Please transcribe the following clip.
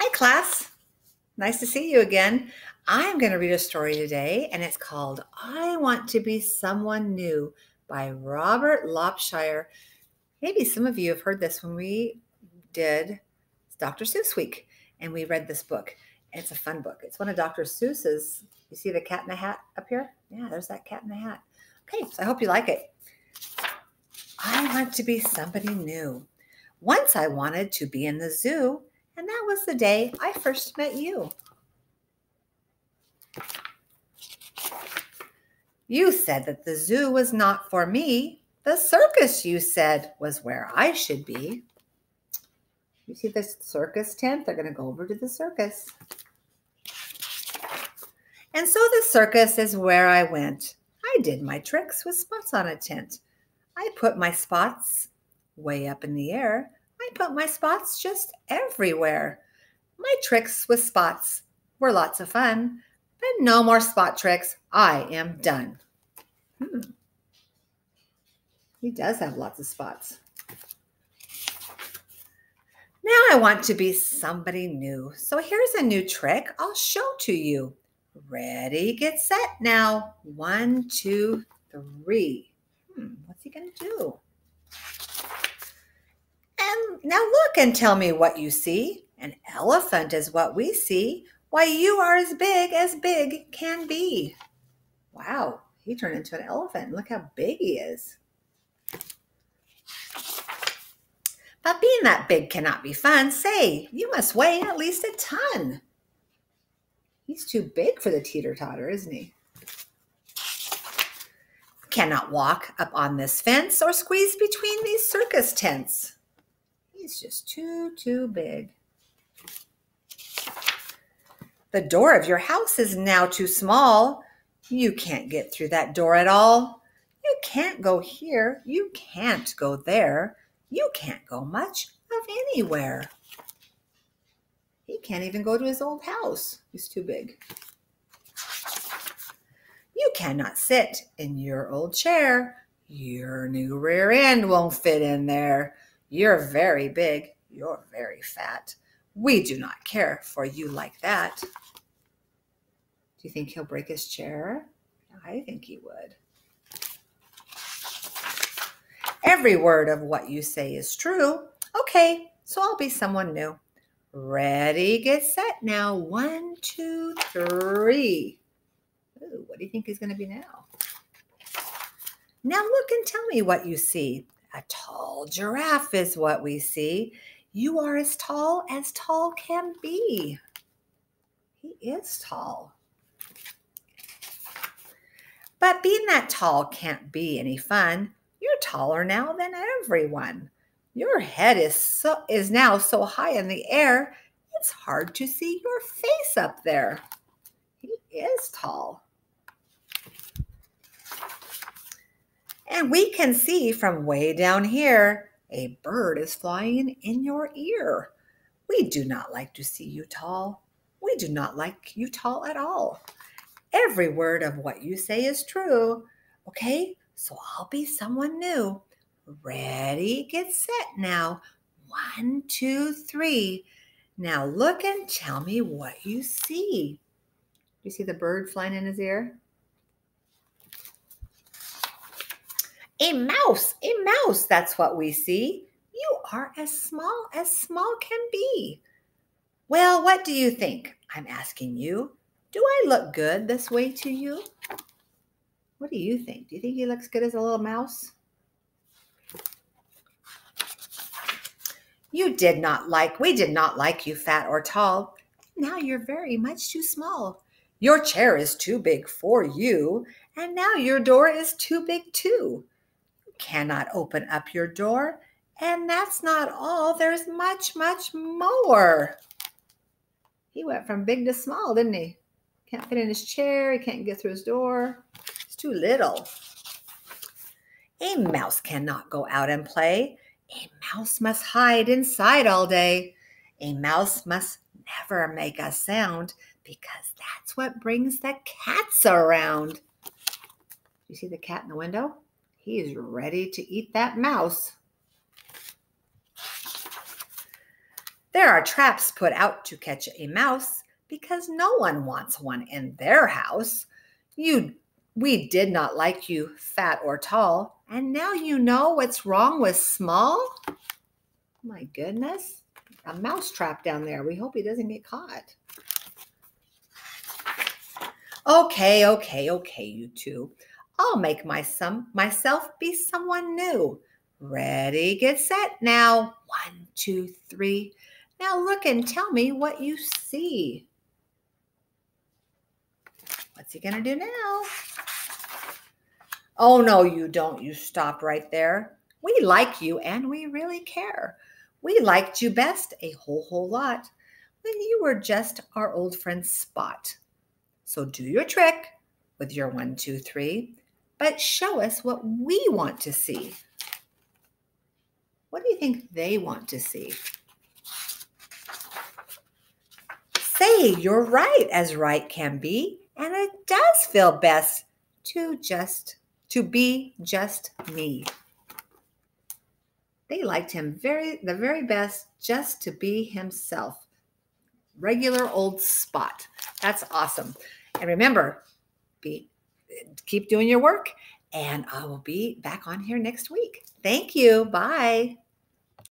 Hi, class. Nice to see you again. I'm going to read a story today, and it's called I Want to Be Someone New by Robert Lopshire. Maybe some of you have heard this when we did Dr. Seuss Week, and we read this book. It's a fun book. It's one of Dr. Seuss's. You see the cat in the hat up here? Yeah, there's that cat in the hat. Okay, so I hope you like it. I want to be somebody new. Once I wanted to be in the zoo and that was the day I first met you. You said that the zoo was not for me. The circus, you said, was where I should be. You see this circus tent? They're going to go over to the circus. And so the circus is where I went. I did my tricks with spots on a tent. I put my spots way up in the air I put my spots just everywhere. My tricks with spots were lots of fun, but no more spot tricks. I am done. Hmm. He does have lots of spots. Now I want to be somebody new. So here's a new trick I'll show to you. Ready, get set now. One, two, three. Hmm, what's he going to do? Now look and tell me what you see. An elephant is what we see. Why, you are as big as big can be. Wow, he turned into an elephant. Look how big he is. But being that big cannot be fun. Say, you must weigh at least a ton. He's too big for the teeter totter, isn't he? Cannot walk up on this fence or squeeze between these circus tents. He's just too, too big. The door of your house is now too small. You can't get through that door at all. You can't go here. You can't go there. You can't go much of anywhere. He can't even go to his old house. He's too big. You cannot sit in your old chair. Your new rear end won't fit in there. You're very big. You're very fat. We do not care for you like that. Do you think he'll break his chair? I think he would. Every word of what you say is true. Okay, so I'll be someone new. Ready, get set now. One, two, three. Ooh, what do you think he's going to be now? Now look and tell me what you see. A tall giraffe is what we see. You are as tall as tall can be. He is tall. But being that tall can't be any fun. You're taller now than everyone. Your head is so is now so high in the air, it's hard to see your face up there. He is tall. And we can see from way down here, a bird is flying in your ear. We do not like to see you tall. We do not like you tall at all. Every word of what you say is true. Okay, so I'll be someone new. Ready, get set now. One, two, three. Now look and tell me what you see. You see the bird flying in his ear? A mouse, a mouse, that's what we see. You are as small as small can be. Well, what do you think? I'm asking you. Do I look good this way to you? What do you think? Do you think he looks good as a little mouse? You did not like, we did not like you fat or tall. Now you're very much too small. Your chair is too big for you, and now your door is too big too cannot open up your door. And that's not all, there's much, much more. He went from big to small, didn't he? Can't fit in his chair, he can't get through his door. It's too little. A mouse cannot go out and play. A mouse must hide inside all day. A mouse must never make a sound because that's what brings the cats around. You see the cat in the window? He's ready to eat that mouse. There are traps put out to catch a mouse because no one wants one in their house. You we did not like you fat or tall, and now you know what's wrong with small? My goodness. A mouse trap down there. We hope he doesn't get caught. Okay, okay, okay, you two. I'll make my some, myself be someone new. Ready, get set now. One, two, three. Now look and tell me what you see. What's he going to do now? Oh, no, you don't. You stop right there. We like you and we really care. We liked you best a whole, whole lot when you were just our old friend Spot. So do your trick with your one, two, three, but show us what we want to see. What do you think they want to see? Say you're right as right can be, and it does feel best to just to be just me. They liked him very the very best just to be himself. Regular old spot. That's awesome. And remember, be keep doing your work and I will be back on here next week. Thank you. Bye.